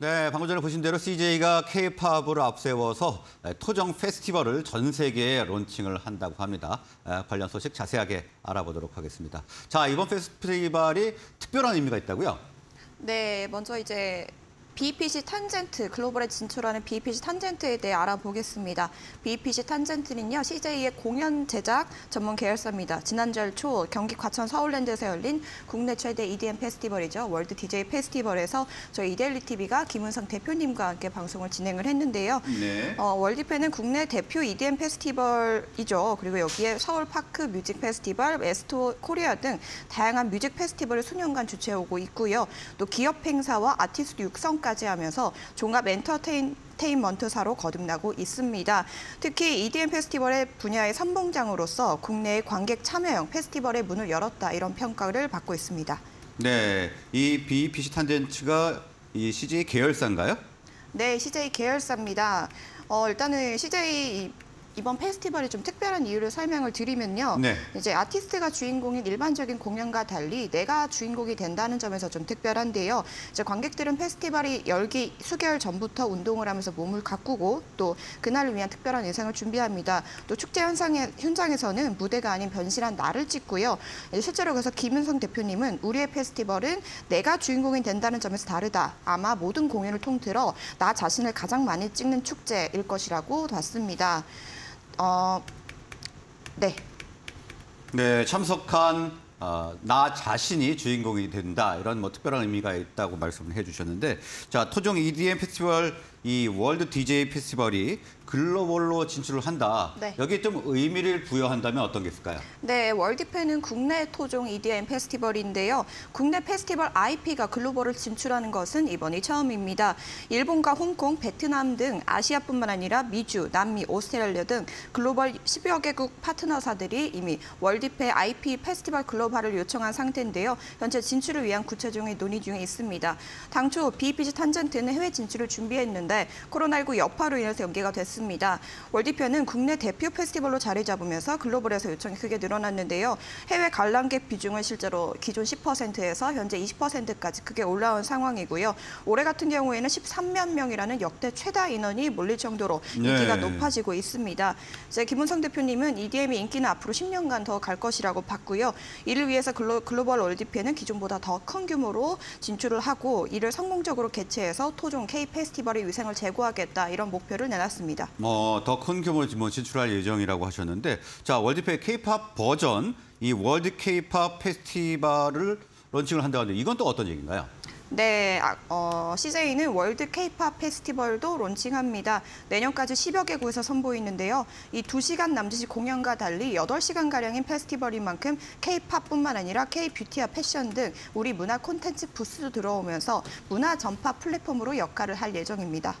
네, 방금 전에 보신 대로 CJ가 K-팝을 앞세워서 토종 페스티벌을 전 세계에 론칭을 한다고 합니다. 에, 관련 소식 자세하게 알아보도록 하겠습니다. 자, 이번 페스티벌이 특별한 의미가 있다고요? 네, 먼저 이제 BEPC 탄젠트, 글로벌에 진출하는 BEPC 탄젠트에 대해 알아보겠습니다. BEPC 탄젠트는요, CJ의 공연 제작 전문 계열사입니다. 지난달 초 경기 과천 서울랜드에서 열린 국내 최대 EDM 페스티벌이죠. 월드 DJ 페스티벌에서 저희 이데일리 TV가 김은성 대표님과 함께 방송을 진행을 했는데요. 네. 어, 월드페는 국내 대표 EDM 페스티벌이죠. 그리고 여기에 서울 파크 뮤직 페스티벌, S2O 코리아 등 다양한 뮤직 페스티벌을 수년간 주최하고 있고요. 또 기업 행사와 아티스트 육성까지 하면서 종합 엔터테인먼트사로 거듭나고 있습니다. 특히 EDM 페스티벌의 분야의 선봉장으로서 국내의 관객 참여형 페스티벌의 문을 열었다 이런 평가를 받고 있습니다. 네, 이 BEPC 탄젠트가 이 CJ 계열사인가요? 네, CJ 계열사입니다. 어, 일단은 CJ 이번 페스티벌이 좀 특별한 이유를 설명을 드리면요. 네. 이제 아티스트가 주인공인 일반적인 공연과 달리 내가 주인공이 된다는 점에서 좀 특별한데요. 이제 관객들은 페스티벌이 열기 수개월 전부터 운동을 하면서 몸을 가꾸고 또 그날을 위한 특별한 의상을 준비합니다. 또 축제 현상에, 현장에서는 무대가 아닌 변신한 나를 찍고요. 실제로 그래서 김은성 대표님은 우리의 페스티벌은 내가 주인공이 된다는 점에서 다르다. 아마 모든 공연을 통틀어 나 자신을 가장 많이 찍는 축제일 것이라고 봤습니다. 어, 네. 네, 참석한 어, 나 자신이 주인공이 된다 이런 뭐 특별한 의미가 있다고 말씀을 해주셨는데 자 토종 EDM 페스티벌 이 월드 DJ 페스티벌이 글로벌로 진출을 한다. 네. 여기에 좀 의미를 부여한다면 어떤 게 있을까요? 네, 월드페는 국내 토종 EDM 페스티벌인데요. 국내 페스티벌 IP가 글로벌을 진출하는 것은 이번이 처음입니다. 일본과 홍콩, 베트남 등 아시아뿐만 아니라 미주, 남미, 오스트레일리아 등 글로벌 10여 개국 파트너사들이 이미 월드페 IP 페스티벌 글로벌을 요청한 상태인데요. 현재 진출을 위한 구체적인 논의 중에 있습니다. 당초 BPG 탄젠트는 해외 진출을 준비했는데 코로나19 여파로 인해서 연기가 됐습니다. 월드페는 국내 대표 페스티벌로 자리 잡으면서 글로벌에서 요청이 크게 늘어났는데요. 해외 관람객 비중은 실제로 기존 10%에서 현재 20%까지 크게 올라온 상황이고요. 올해 같은 경우에는 13만 명이라는 역대 최다 인원이 몰릴 정도로 인기가 네. 높아지고 있습니다. 이제 김은성 대표님은 EDM의 인기는 앞으로 10년간 더 갈 것이라고 봤고요. 이를 위해서 글로, 글로벌 월드페는 기존보다 더 큰 규모로 진출을 하고 이를 성공적으로 개최해서 토종 K 페스티벌의 위상 을 제고하겠다 이런 목표를 내놨습니다. 뭐더큰 규모로 뭐 진출할 예정이라고 하셨는데 자 월드페 K-팝 버전 이 월드 K-팝 페스티벌을 론칭을 한다고 하는데 이건 또 어떤 얘기인가요? 네, 아, 어, CJ는 월드 K-팝 페스티벌도 론칭합니다. 내년까지 10여 개국에서 선보이는데요. 이 2시간 남짓이 공연과 달리 8시간가량인 페스티벌인 만큼 K-팝뿐만 아니라 K-뷰티와 패션 등 우리 문화 콘텐츠 부스도 들어오면서 문화 전파 플랫폼으로 역할을 할 예정입니다.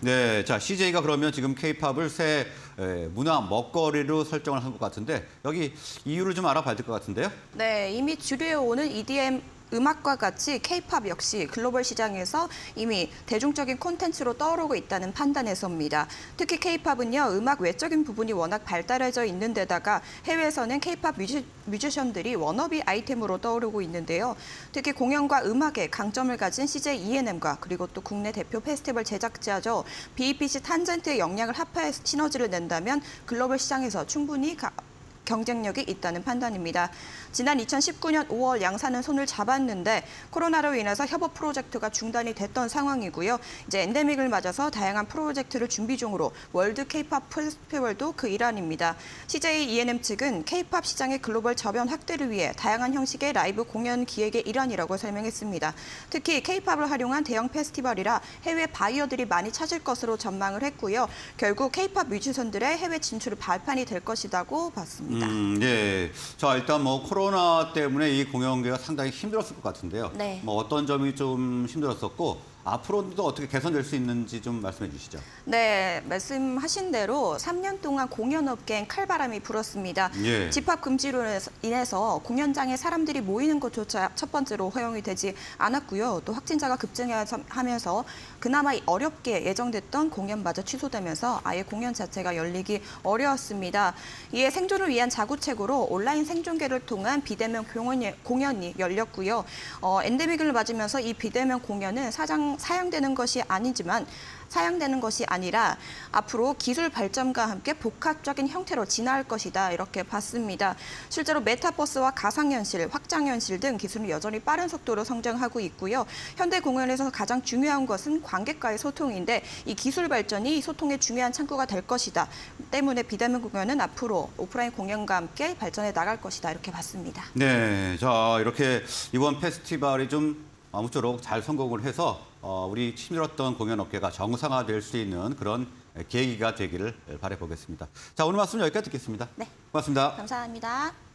네, 자 CJ가 그러면 지금 K-팝을 새 에, 문화 먹거리로 설정을 한 것 같은데 여기 이유를 좀 알아봐야 될 것 같은데요. 네, 이미 주류에 오는 EDM 음악과 같이 K-팝 역시 글로벌 시장에서 이미 대중적인 콘텐츠로 떠오르고 있다는 판단에서입니다. 특히 K-팝은요, 음악 외적인 부분이 워낙 발달해져 있는 데다가 해외에서는 K-팝 뮤지, 뮤지션들이 워너비 아이템으로 떠오르고 있는데요. 특히 공연과 음악에 강점을 가진 CJ ENM과 그리고 또 국내 대표 페스티벌 제작자죠. BEPC 탄젠트의 역량을 합하해서 시너지를 낸다면 글로벌 시장에서 충분히 가, 경쟁력이 있다는 판단입니다. 지난 2019년 5월 양사는 손을 잡았는데 코로나로 인해서 협업 프로젝트가 중단이 됐던 상황이고요. 이제 엔데믹을 맞아서 다양한 프로젝트를 준비 중으로 월드 K-팝 페스티벌도 그 일환입니다. CJ E&M 측은 K-팝 시장의 글로벌 저변 확대를 위해 다양한 형식의 라이브 공연 기획의 일환이라고 설명했습니다. 특히 K-팝을 활용한 대형 페스티벌이라 해외 바이어들이 많이 찾을 것으로 전망을 했고요. 결국 K-팝 뮤지션들의 해외 진출을 발판이 될 것이라고 봤습니다. 음, 예. 자, 일단 뭐 코로나 때문에 이 공연계가 상당히 힘들었을 것 같은데요. 네. 뭐 어떤 점이 좀 힘들었었고 앞으로도 어떻게 개선될 수 있는지 좀 말씀해 주시죠. 네, 말씀하신 대로 3년 동안 공연업계엔 칼바람이 불었습니다. 예. 집합 금지로 인해서- 공연장에 사람들이 모이는 것조차 첫 번째로 허용이 되지 않았고요. 또 확진자가 급증하면서 그나마 어렵게 예정됐던 공연마저 취소되면서 아예 공연 자체가 열리기 어려웠습니다. 이에 생존을 위한 자구책으로 온라인 생중계를 통한 비대면 공연이 열렸고요. 어, 엔데믹을 맞으면서 이 비대면 공연은 사장, 사양되는 것이 아니지만 사양되는 것이 아니라 앞으로 기술 발전과 함께 복합적인 형태로 진화할 것이다 이렇게 봤습니다. 실제로 메타버스와 가상현실, 확장현실 등 기술은 여전히 빠른 속도로 성장하고 있고요. 현대 공연에서 가장 중요한 것은 관객과의 소통인데 이 기술 발전이 이 소통의 중요한 창구가 될 것이다. 때문에 비대면 공연은 앞으로 오프라인 공연과 함께 발전해 나갈 것이다 이렇게 봤습니다. 네, 자 이렇게 이번 페스티벌이 좀 아무쪼록 잘 성공을 해서 어, 우리 힘들었던 공연 업계가 정상화될 수 있는 그런 계기가 되기를 바라보겠습니다. 자 오늘 말씀 여기까지 듣겠습니다. 네. 고맙습니다. 감사합니다.